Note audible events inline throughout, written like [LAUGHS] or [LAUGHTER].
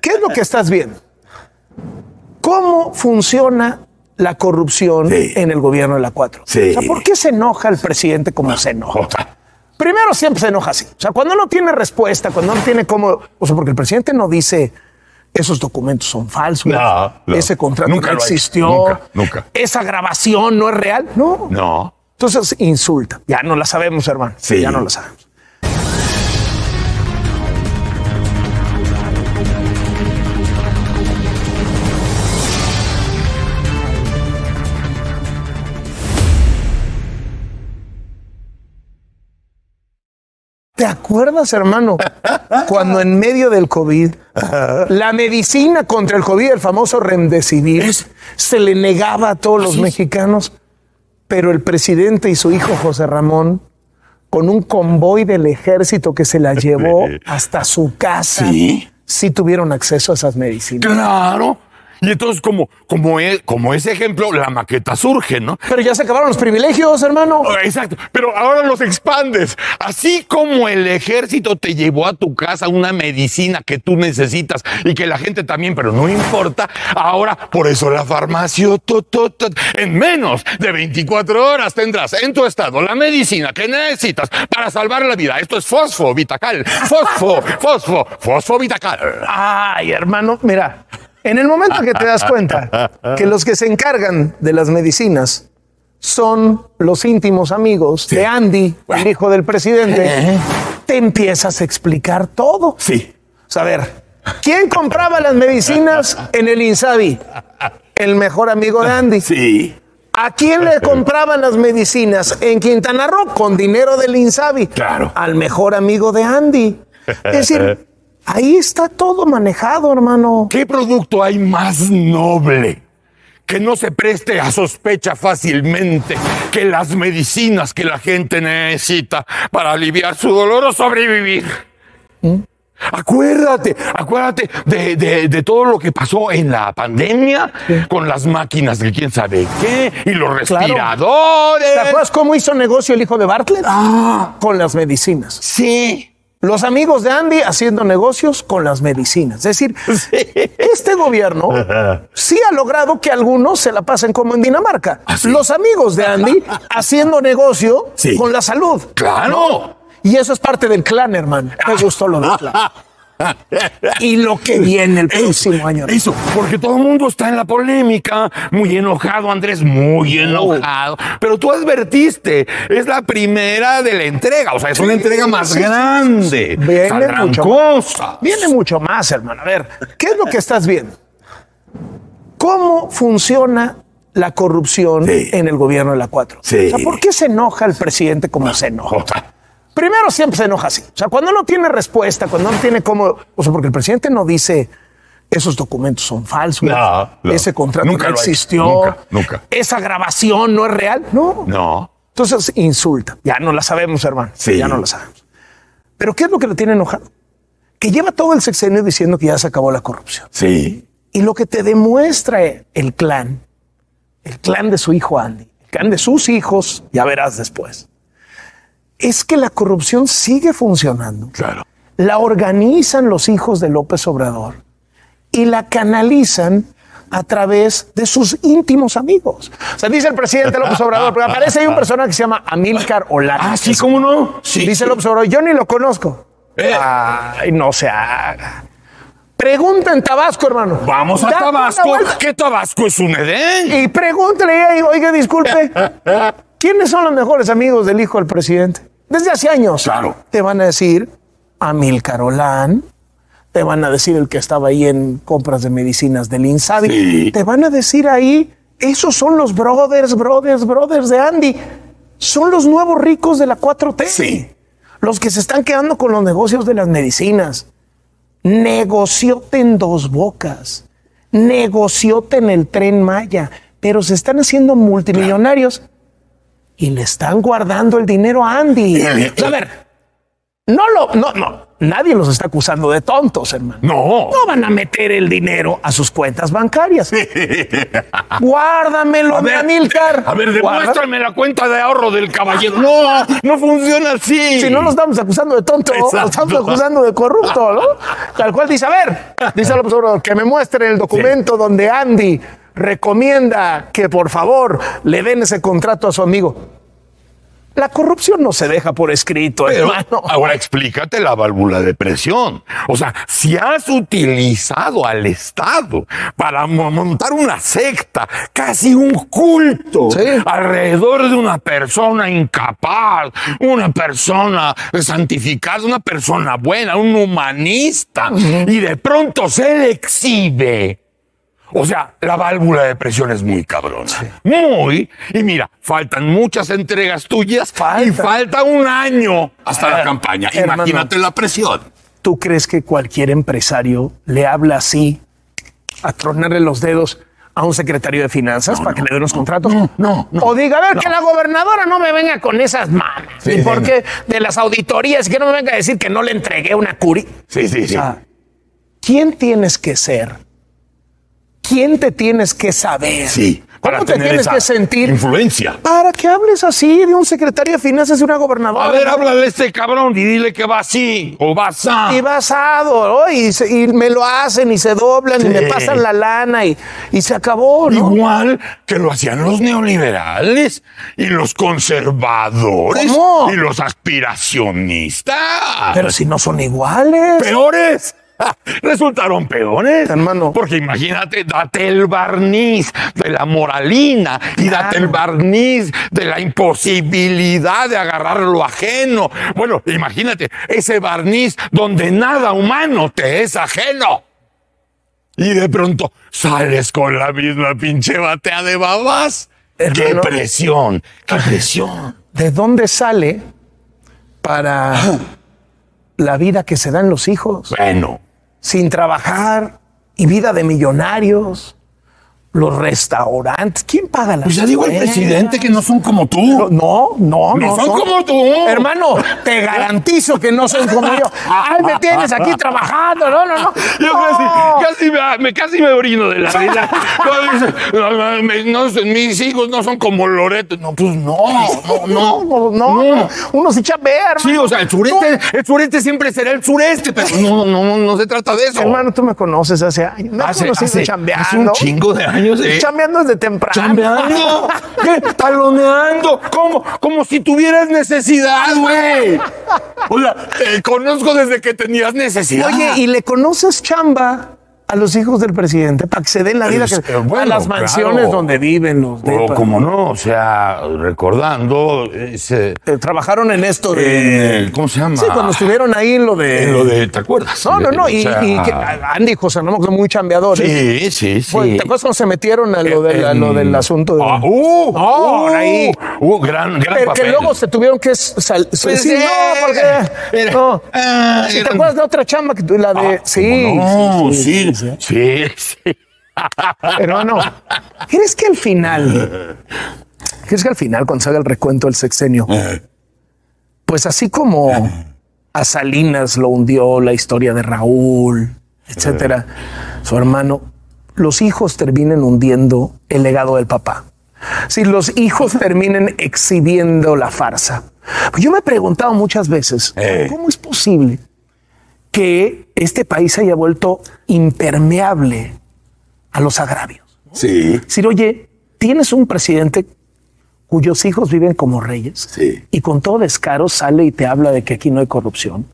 ¿Qué es lo que estás viendo? ¿Cómo funciona la corrupción Sí. en el gobierno de la 4? Sí. O sea, ¿por qué se enoja el presidente como se enoja? [LAUGHS] Primero siempre se enoja así. O sea, cuando no tiene respuesta, cuando no tiene cómo... O sea, porque el presidente no dice esos documentos son falsos, No, no. ese contrato Nunca no existió, Nunca, nunca. esa grabación no es real. No. No. Entonces insulta. Ya no la sabemos, hermano. Sí. Ya no la sabemos. ¿Te acuerdas, hermano, cuando en medio del COVID, la medicina contra el COVID, el famoso Remdesivir, se le negaba a todos los mexicanos? Pero el presidente y su hijo José Ramón, con un convoy del ejército que se la llevó hasta su casa, Sí. sí tuvieron acceso a esas medicinas. Claro. Y entonces, como, como, e- como ese ejemplo, la maqueta surge, ¿no? Pero ya se acabaron los privilegios, hermano. Oh, Exacto, pero ahora los expandes. Así como el ejército te llevó a tu casa una medicina que tú necesitas y que la gente también, pero no importa, ahora por eso la farmacia, tu, tu, tu, en menos de 24 horas tendrás en tu estado la medicina que necesitas para salvar la vida. Esto es fosfo vitacal, fosfo, fosfo, fosfo vitacal. Ay, hermano, mira, en el momento que te das cuenta que los que se encargan de las medicinas son los íntimos amigos de Andy, el hijo del presidente, te empiezas a explicar todo. Sí. O sea, a ver, ¿quién compraba las medicinas en el Insabi? El mejor amigo de Andy. Sí. ¿A quién le compraban las medicinas en Quintana Roo con dinero del Insabi? Claro. Al mejor amigo de Andy. Es decir, ahí está todo manejado, hermano. ¿Qué producto hay más noble que no se preste a sospecha fácilmente que las medicinas que la gente necesita para aliviar su dolor o sobrevivir? Acuérdate, acuérdate de, de- de todo lo que pasó en la pandemia con las máquinas de quién sabe qué y los respiradores. ¿Te acuerdas cómo hizo negocio el hijo de Bartlett? Ah, Con las medicinas. sí. Los amigos de Andy haciendo negocios con las medicinas. Es decir, [LAUGHS] este gobierno sí ha logrado que algunos se la pasen como en Dinamarca. sí? Los amigos de Andy [LAUGHS] haciendo negocio Sí. con la salud. Claro. Y eso es parte del clan, hermano. Me gustó lo del clan. [LAUGHS] Y lo que viene el próximo año. Eso, porque todo el mundo está en la polémica, muy enojado, Andrés, muy enojado. Pero tú advertiste, es la primera de la entrega, o sea, es una entrega más grande. Viene mucho cosas. Viene mucho más, hermano. A ver, ¿qué es lo que estás viendo? ¿Cómo funciona la corrupción Sí. en el gobierno de la 4? Sí. O sea, ¿por qué se enoja el presidente como se enoja? Primero siempre se enoja así. O sea, cuando no tiene respuesta, cuando no tiene cómo. O sea, porque el presidente no dice esos documentos son falsos. No, no. Ese contrato Nunca no lo existió. Nunca, nunca. Esa grabación no es real. No. No. Entonces insulta. Ya no la sabemos, hermano. Sí. Ya no la sabemos. Pero ¿qué es lo que le tiene enojado? Que lleva todo el sexenio diciendo que ya se acabó la corrupción. Sí. Y lo que te demuestra el clan, el clan de su hijo Andy, el clan de sus hijos, ya verás después, es que la corrupción sigue funcionando. Claro. La organizan los hijos de López Obrador y la canalizan a través de sus íntimos amigos. O sea, dice el presidente López Obrador, pero aparece ahí un personaje que se llama Amílcar Olano. Ah, sí, ¿cómo no? Sí. Dice López Obrador, yo ni lo conozco. Eh. Ay, no se haga. Pregunta en Tabasco, hermano. Vamos a Tabasco. ¿Qué Tabasco es un Edén? Y pregúntale, ahí, oiga, disculpe, [LAUGHS] ¿quiénes son los mejores amigos del hijo del presidente? Desde hace años. Claro. Te van a decir Amílcar Olán, te van a decir el que estaba ahí en compras de medicinas del Insabi, Sí. te van a decir ahí, esos son los brothers, brothers, brothers de Andy. Son los nuevos ricos de la 4T. Sí. Los que se están quedando con los negocios de las medicinas. Negociote en dos bocas. Negociote en el tren Maya. Pero se están haciendo multimillonarios y le están guardando el dinero a Andy. Eh, O sea, a ver, No lo, no, no. Nadie los está acusando de tontos, hermano. No. No van a meter el dinero a sus cuentas bancarias. [LAUGHS] Guárdamelo, A ver, Amilcar. A ver, Guarda- demuéstrame la cuenta de ahorro del caballero. No, [LAUGHS] no funciona así. Si no lo estamos acusando de tonto, lo estamos acusando de corrupto, ¿no? Tal cual dice, a ver, dice [LAUGHS] López Obrador, que me muestre el documento donde Andy recomienda que por favor le den ese contrato a su amigo. La corrupción no se deja por escrito, Pero hermano. ahora explícate la válvula de presión. O sea, si has utilizado al Estado para mo- montar una secta, casi un culto, Sí. alrededor de una persona incapaz, una persona santificada, una persona buena, un humanista, y de pronto se le exhibe. O sea, la válvula de presión es muy cabrona. Muy. Y mira, faltan muchas entregas tuyas y Falta. un año hasta la campaña. hermano. Imagínate la presión. ¿Tú crees que cualquier empresario le habla así, a tronarle los dedos a un secretario de finanzas para que le den los contratos? no, no. O diga, a ver, que la gobernadora no me venga con esas manos. Sí. ¿Y por qué de las auditorías? Que no me venga a decir que no le entregué una curi. Sí, sí, sí. O sea, ¿quién tienes que ser? ¿Quién te tienes que saber? sí. ¿Cómo te tener tienes esa que sentir Influencia. para que hables así de un secretario de finanzas de una gobernadora? A ver, habla de este cabrón y dile que va así o va así. y basado, ¿no? Y, se- y me lo hacen y se doblan y me pasan la lana y, y se acabó, ¿no? Igual que lo hacían los neoliberales y los conservadores ¿Cómo? y los aspiracionistas. Pero si no son iguales. peores. [LAUGHS] Resultaron peores, Hermano. Porque imagínate, date el barniz de la moralina y Claro. date el barniz de la imposibilidad de agarrar lo ajeno. Bueno, imagínate ese barniz donde nada humano te es ajeno. Y de pronto sales con la misma pinche batea de babas. ¡Qué presión! ¡Qué presión! ¿De dónde sale para la vida que se dan los hijos? Bueno, Sin trabajar y vida de millonarios, los restaurantes. ¿Quién paga la pues ya digo el presidente que no son como tú. No, no, no. No son como tú. Hermano, te garantizo que no son como yo. Ay, me tienes aquí trabajando. No, no, no. Yo No. casi, casi, me, me- casi me orino de la risa. No, no, no, mis hijos no son como Loreto. No, pues no, no, no. No, no, uno se chambea, hermano. Sí, o sea, el sureste, el sureste siempre será el sureste, pero no, no, no se trata de eso. Hermano, tú me conoces hace años. Me hace, conocido hace- chambeando. hace un chingo de años. ¿Eh? Chambeando desde temprano. Chambeando, ¿qué? taloneando, como, como si tuvieras necesidad, güey. O sea, te conozco desde que tenías necesidad. Oye, ¿y le conoces chamba a los hijos del presidente para que se den la vida Es- que, eh, bueno, a las mansiones claro. donde viven los O depas? como no, o sea, recordando ese. Eh, trabajaron en esto de... eh, ¿Cómo se llama? sí, cuando estuvieron ahí lo de... En lo de, ¿te acuerdas? No, no, no. Y, O sea, y que Andy José son muy chambeadores. Sí, sí, sí. Pues, ¿Te acuerdas cuando se metieron a lo, del, a lo En- del asunto de... Ah, uh, No, uh, ahí. uh, gran, gran Pero que luego se tuvieron que sal- Pues sí, no, porque no. ah, ¿Sí ¿Te acuerdas de otra chamba que la de Ah, sí, ¿cómo no? sí, sí, sí, sí. sí, sí. Pero no. ¿Crees que al final, crees que al final cuando se haga el recuento del sexenio, pues así como a Salinas lo hundió la historia de Raúl, etcétera, su hermano, los hijos terminen hundiendo el legado del papá. Si los hijos [LAUGHS] terminen exhibiendo la farsa. Yo me he preguntado muchas veces, Eh. ¿cómo es posible que este país se haya vuelto impermeable a los agravios? Sí. decir, oye, tienes un presidente cuyos hijos viven como reyes Sí. y con todo descaro sale y te habla de que aquí no hay corrupción,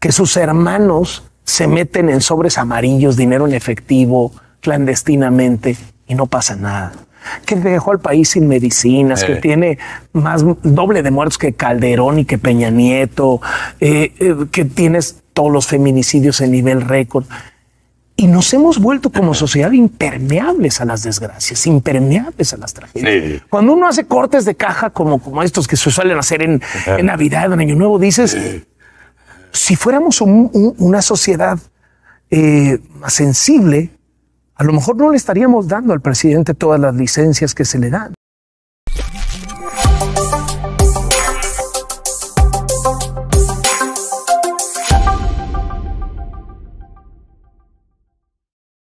que sus hermanos se meten en sobres amarillos, dinero en efectivo, clandestinamente y no pasa nada. Que dejó al país sin medicinas, que Eh. tiene más doble de muertos que Calderón y que Peña Nieto, eh, eh, que tienes todos los feminicidios en nivel récord. Y nos hemos vuelto como sociedad impermeables a las desgracias, impermeables a las tragedias. Sí. Cuando uno hace cortes de caja como, como estos que se suelen hacer en, en Navidad, en Año Nuevo, dices, si fuéramos un- un- una sociedad eh, más sensible, a lo mejor no le estaríamos dando al presidente todas las licencias que se le dan.